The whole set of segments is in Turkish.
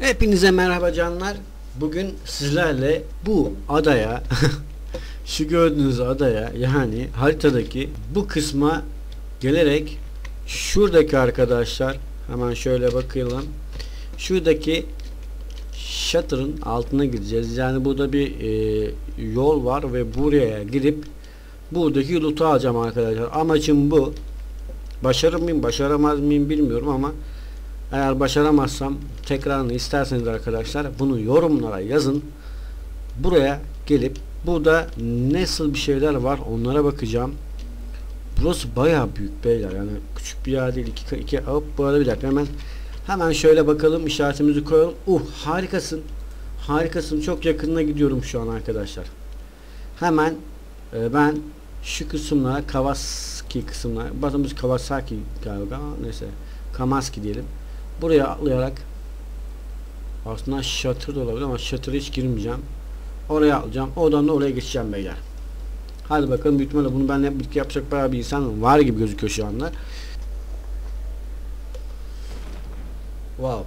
Hepinize merhaba canlar. Bugün sizlerle bu adaya şu gördüğünüz adaya yani haritadaki bu kısma gelerek şuradaki arkadaşlar hemen şöyle bakalım. Şuradaki shutter'ın altına gideceğiz. Yani burada bir e, yol var ve buraya gidip buradaki loot'u alacağım arkadaşlar. Amacım bu. Başarır mıyım, başaramaz mıyım bilmiyorum ama eğer başaramazsam tekrarını isterseniz arkadaşlar bunu yorumlara yazın. Buraya gelip burada nasıl bir şeyler var onlara bakacağım. Burası bayağı büyük beyler yani küçük bir yer değil. iki, iki hop bu arada bir dakika hemen hemen şöyle bakalım işaretimizi koyalım. Uh harikasın. Harikasın. Çok yakınına gidiyorum şu an arkadaşlar. Hemen e, ben şu kısımlara Kawasaki kısımlar. Batımız Kawasaki galiba. Neyse. Kamaski diyelim. Buraya atlayarak aslında shutter da olabilir ama shutter'a hiç girmeyeceğim. Oraya alacağım. Oradan da oraya geçeceğim beyler. Hadi bakalım büyük ihtimalle bunu benimle birlikte yapacak bayağı bir insan var gibi gözüküyor şu anda. Wow.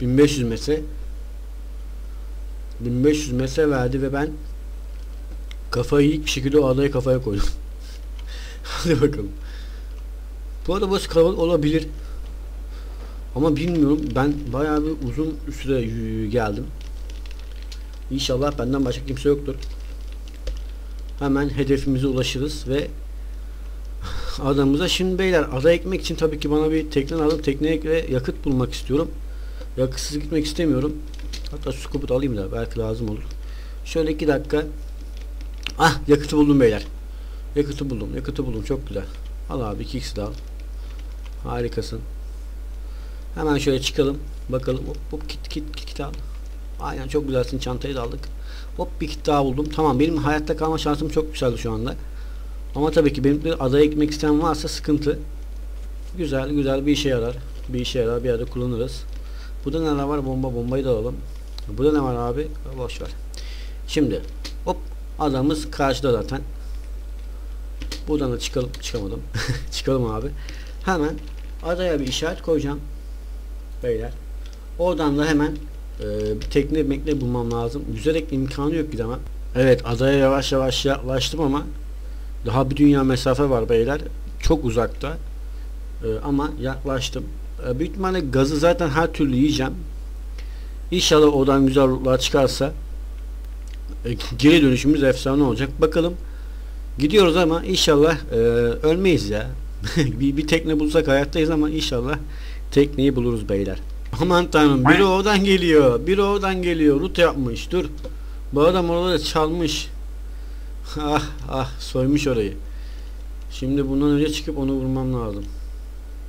1500 metre 1500 metre verdi ve ben kafayı ilk bir şekilde o adaya kafaya koydum. Hadi bakalım. Bu arada burası kalabalık olabilir. Ama bilmiyorum. Ben bayağı bir uzun süre geldim. İnşallah benden başka kimse yoktur. Hemen hedefimize ulaşırız ve adamıza şimdi beyler ada ekmek için tabii ki bana bir tekne alıp tekneye ve yakıt bulmak istiyorum. Yakıtsız gitmek istemiyorum. Hatta su kaput alayım da belki lazım olur. Şöyle iki dakika. Ah yakıtı buldum beyler. Yakıtı buldum. Yakıtı buldum. Çok güzel. Al abi 2x de al. Harikasın. Hemen şöyle çıkalım. Bakalım. Hop, hop kit kit kit kit al. Aynen çok güzelsin. Çantayı da aldık. Hop bir kit daha buldum. Tamam benim hayatta kalma şansım çok güzeldi şu anda. Ama tabii ki benim bir adaya gitmek isteyen varsa sıkıntı. Güzel güzel bir işe yarar. Bir işe yarar. Bir yerde kullanırız. Burada neler var? Bomba bombayı da alalım. Burada ne var abi? Boş ver. Şimdi hop adamız karşıda zaten. Buradan da çıkalım. Çıkamadım. çıkalım abi. Hemen adaya bir işaret koyacağım. Beyler. Oradan da hemen e, bir tekne mekne bulmam lazım. Yüzerek imkanı yok gidemem. Evet adaya yavaş yavaş yaklaştım ama daha bir dünya mesafe var beyler. Çok uzakta. E, ama yaklaştım. E, büyük ihtimalle gazı zaten her türlü yiyeceğim. İnşallah oradan güzel rutlar çıkarsa e, geri dönüşümüz efsane olacak. Bakalım. Gidiyoruz ama inşallah e, ölmeyiz ya. bir, bir tekne bulsak hayattayız ama inşallah tekneyi buluruz beyler. Aman tanrım biri oradan geliyor. Biri oradan geliyor. Rut yapmış. Dur. Bu adam orada çalmış. ah ah soymuş orayı. Şimdi bundan önce çıkıp onu vurmam lazım.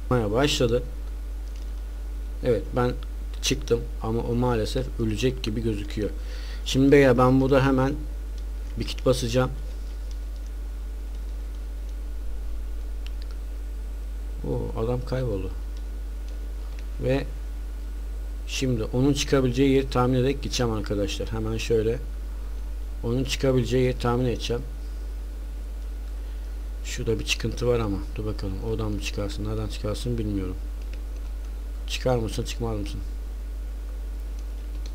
Başladı. Evet ben çıktım ama o maalesef ölecek gibi gözüküyor. Şimdi beyler ben burada hemen bir kit basacağım. O adam kayboldu. Ve şimdi onun çıkabileceği yeri tahmin ederek gideceğim arkadaşlar. Hemen şöyle onun çıkabileceği yeri tahmin edeceğim. Şurada bir çıkıntı var ama dur bakalım oradan mı çıkarsın nereden çıkarsın bilmiyorum. Çıkar mısın çıkmaz mısın?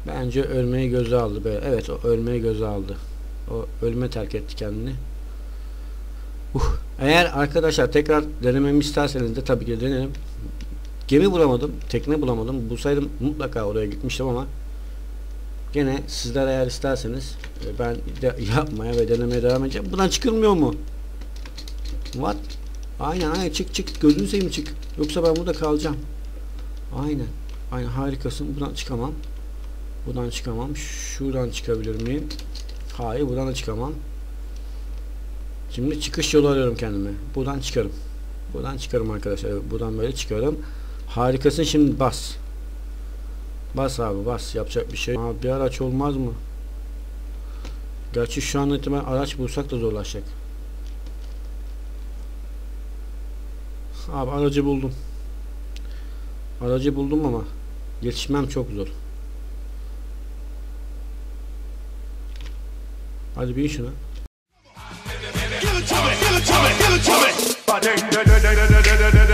Bence ölmeyi göze aldı. Be. Evet o ölmeyi göze aldı. O ölme terk etti kendini. Uh. Eğer arkadaşlar tekrar denememi isterseniz de tabii ki denerim. Gemi bulamadım, tekne bulamadım. Bulsaydım mutlaka oraya gitmiştim ama gene sizler eğer isterseniz e, ben de yapmaya ve denemeye devam edeceğim. Buradan çıkılmıyor mu? What? Aynen aynen çık çık gözünü seveyim çık. Yoksa ben burada kalacağım. Aynen. Aynen harikasın. Buradan çıkamam. Buradan çıkamam. Şuradan çıkabilir miyim? Hayır buradan da çıkamam. Şimdi çıkış yolu arıyorum kendime. Buradan çıkarım. Buradan çıkarım arkadaşlar. Buradan böyle çıkarım. Harikasın şimdi bas. Bas abi bas. Yapacak bir şey. Abi bir araç olmaz mı? Gerçi şu an itibaren araç bulsak da zorlaşacak. Abi aracı buldum. Aracı buldum ama yetişmem çok zor. Hadi bin şuna.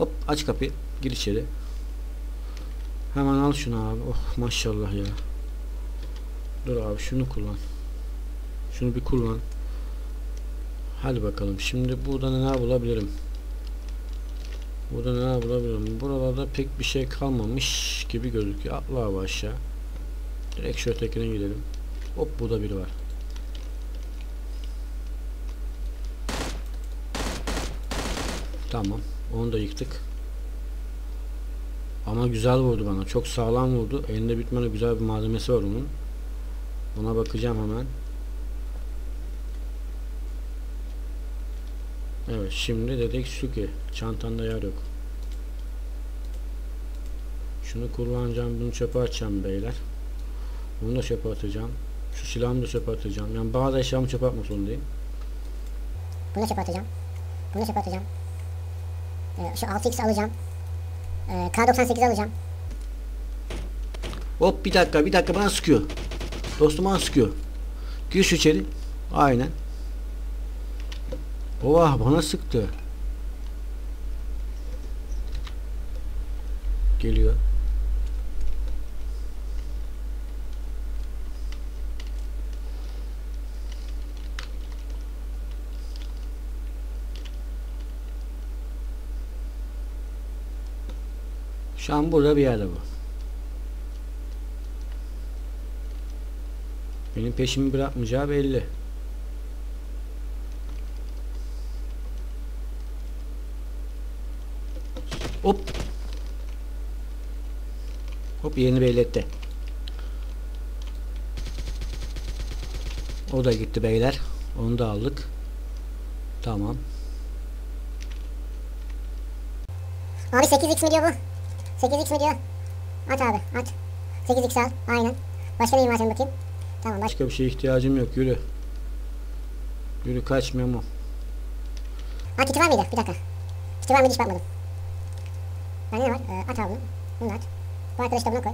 Hop aç kapıyı. Gir içeri. Hemen al şunu abi. Oh maşallah ya. Dur abi şunu kullan. Şunu bir kullan. Hadi bakalım. Şimdi burada neler bulabilirim? Burada neler bulabilirim? Buralarda pek bir şey kalmamış gibi gözüküyor. Atla abi aşağı. Direkt şu ötekine gidelim. Hop burada biri var. Tamam. Onu da yıktık. Ama güzel vurdu bana. Çok sağlam vurdu. Elinde bitmene güzel bir malzemesi var onun. Ona bakacağım hemen. Evet şimdi dedik şu ki çantanda yer yok. Şunu kullanacağım. Bunu çöpe atacağım beyler. Bunu da çöpe atacağım. Şu silahımı da çöpe atacağım. Yani bazı eşyamı çöpe atmak zorundayım. Bunu çöpe atacağım. Bunu çöpe atacağım. Ee, şu 6x alacağım. Ee, K98 alacağım. Hop bir dakika bir dakika bana sıkıyor. Dostum bana sıkıyor. Gir şu içeri. Aynen. Oha bana sıktı. Geliyor. Şu an burada bir yerde bu. Benim peşimi bırakmayacağı belli. Hop. Hop yerini belli etti. O da gitti beyler. Onu da aldık. Tamam. Abi 8x mi diyor bu? 8x mi diyor? At abi at. 8x al aynen. Başka neyim var senin bakayım? Tamam baş. Başka bir şeye ihtiyacım yok. Yürü. Yürü kaç Memo. Ha kiti var mıydı? Bir dakika. Kiti var mıydı hiç bakmadım. Bende ne var? Ee, at abi bunu. Bunu da at. Bu arkadaşı da buna koy.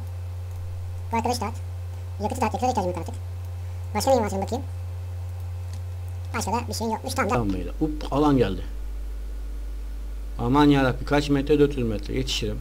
Bu arkadaşı da at. Yakıtı da at. Yakıta da ihtiyacım yok artık. Başka neyim var senin bakayım? Başka da bir şey yokmuş. Tamam da. Tamam beyler. Up alan geldi. Aman yarabbi kaç metre 400 metre yetişirim.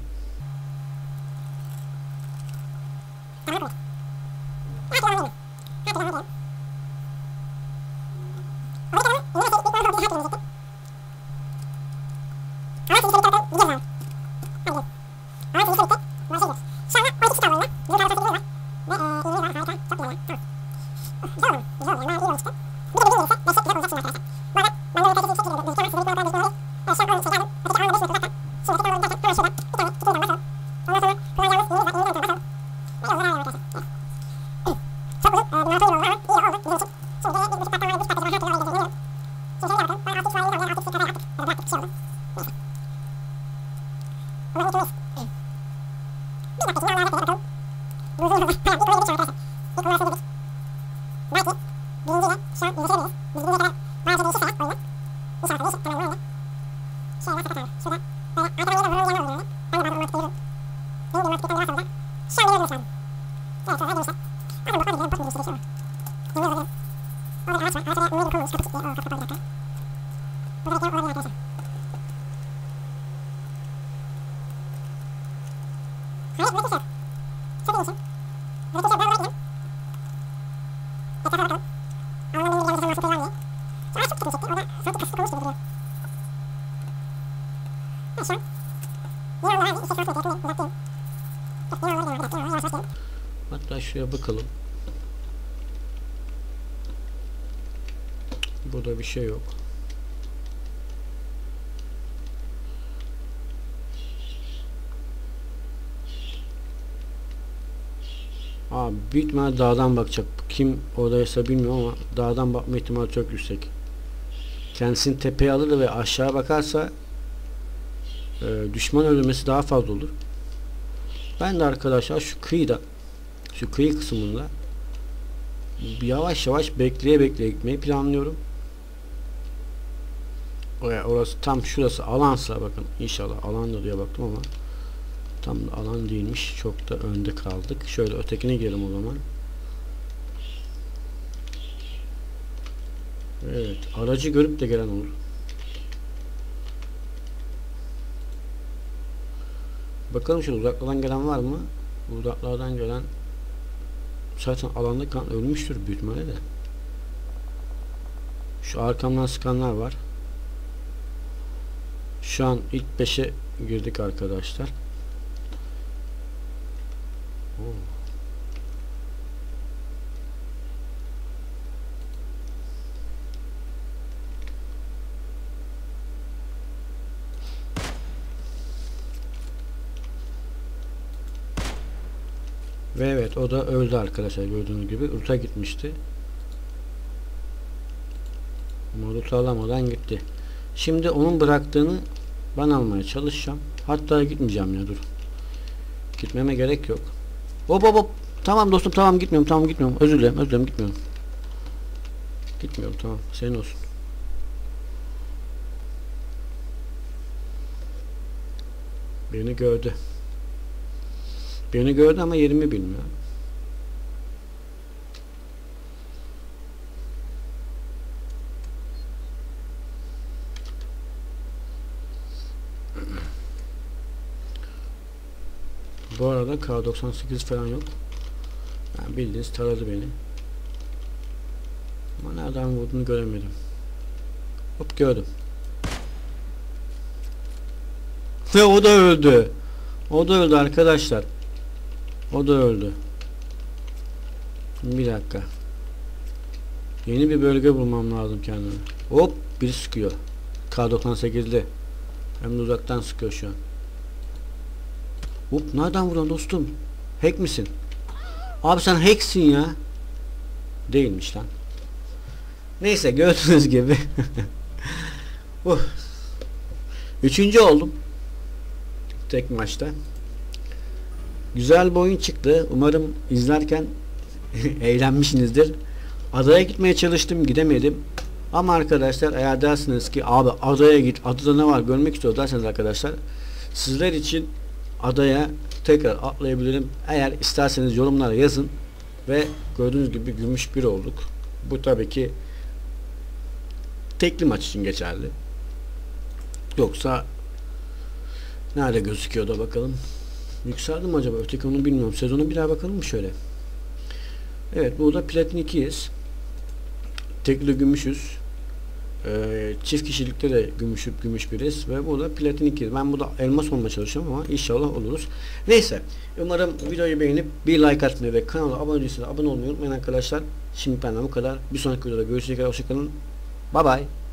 Hatta şuraya bakalım. Burada bir şey yok. Abi büyük ihtimalle dağdan bakacak. Kim oradaysa bilmiyorum ama dağdan bakma ihtimali çok yüksek. Kendisini tepeye alır ve aşağı bakarsa e, düşman ölmesi daha fazla olur. Ben de arkadaşlar şu kıyıda şu kıyı kısmında yavaş yavaş bekleye bekleye gitmeyi planlıyorum. Orası tam şurası alansa bakın inşallah alandır diye baktım ama tam da alan değilmiş. Çok da önde kaldık. Şöyle ötekine girelim o zaman. Evet, aracı görüp de gelen olur. Bakalım şu uzaklardan gelen var mı? Uzaklardan gelen zaten alanda kan ölmüştür büyük ihtimalle de. Şu arkamdan sıkanlar var. Şu an ilk 5'e girdik arkadaşlar. Ve evet o da öldü arkadaşlar gördüğünüz gibi. Uta gitmişti. Ama Uta alamadan gitti. Şimdi onun bıraktığını ben almaya çalışacağım. Hatta gitmeyeceğim ya dur. Gitmeme gerek yok. Hop hop hop. Tamam dostum tamam gitmiyorum tamam gitmiyorum. Özür dilerim özür dilerim gitmiyorum. Gitmiyorum tamam senin olsun. Beni gördü. Beni gördü ama yerimi bilmiyor. Bu arada K98 falan yok. Yani bildiğiniz taradı beni. Ama nereden vurduğunu göremedim. Hop gördüm. Ve o da öldü. O da öldü arkadaşlar. O da öldü. Bir dakika. Yeni bir bölge bulmam lazım kendime. Hop biri sıkıyor. K98'li. Hem de uzaktan sıkıyor şu an. Hop nereden vuran dostum? Hack misin? Abi sen hacksin ya. Değilmiş lan. Neyse gördüğünüz gibi. uh. Üçüncü oldum. Tek maçta. Güzel bir oyun çıktı. Umarım izlerken eğlenmişsinizdir. Adaya gitmeye çalıştım gidemedim. Ama arkadaşlar eğer dersiniz ki abi adaya git adada ne var görmek istiyor derseniz arkadaşlar sizler için adaya tekrar atlayabilirim. Eğer isterseniz yorumlara yazın ve gördüğünüz gibi gümüş bir olduk. Bu tabii ki tekli maç için geçerli. Yoksa nerede gözüküyor da bakalım. Yükseldi mi acaba? Öteki onu bilmiyorum. Sezonu bir daha bakalım mı şöyle? Evet burada platin 2'yiz. Tekli gümüşüz. Ee, çift kişilikte de gümüş, gümüş biriz ve burada platin 2'yiz. Ben burada elmas olmaya çalışıyorum ama inşallah oluruz. Neyse. Umarım videoyu beğenip bir like atmayı ve kanala abone değilseniz abone olmayı unutmayın arkadaşlar. Şimdi benden bu kadar. Bir sonraki videoda görüşecek. Hoşçakalın. Bye bye.